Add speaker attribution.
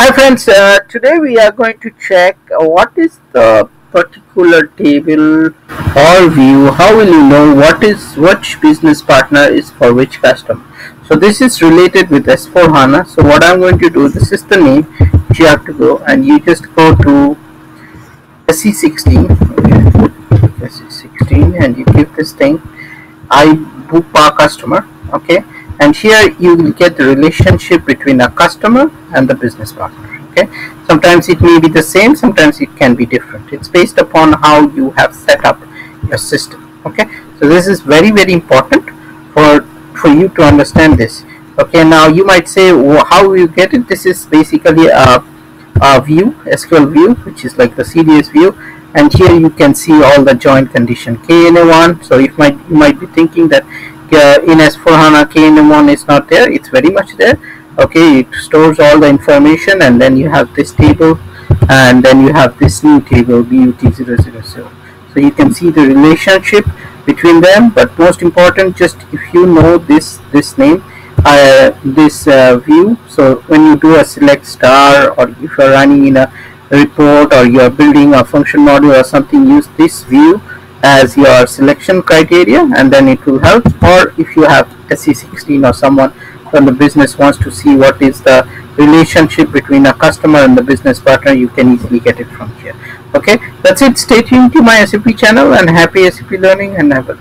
Speaker 1: Hi friends, uh, today we are going to check uh, what is the particular table or view, how will you know what is which business partner is for which customer. So this is related with S4 HANA. So what I'm going to do, this is the name, you have to go and you just go to SE16, SE16 and you give this thing, I book our customer, okay and here you will get the relationship between a customer and the business partner okay? Sometimes it may be the same sometimes it can be different. It's based upon how you have set up your system okay? So this is very very important for for you to understand this okay? Now you might say well, how you get it? This is basically a, a view SQL view which is like the CDS view. And here you can see all the joint condition KNA1 so you might you might be thinking that uh, in S4 HANA KNA1 is not there. It's very much there. Okay it stores all the information and then you have this table and then you have this new table BUT000 so you can see the relationship between them but most important just if you know this this name uh, this uh, view so when you do a select star or if you're running in a report or you're building a function module or something use this view as your selection criteria and then it will help. Or if you have SE16 or someone from the business wants to see what is the relationship between a customer and the business partner you can easily get it from here. Okay? That's it. Stay tuned to my SAP channel and happy SAP learning and have a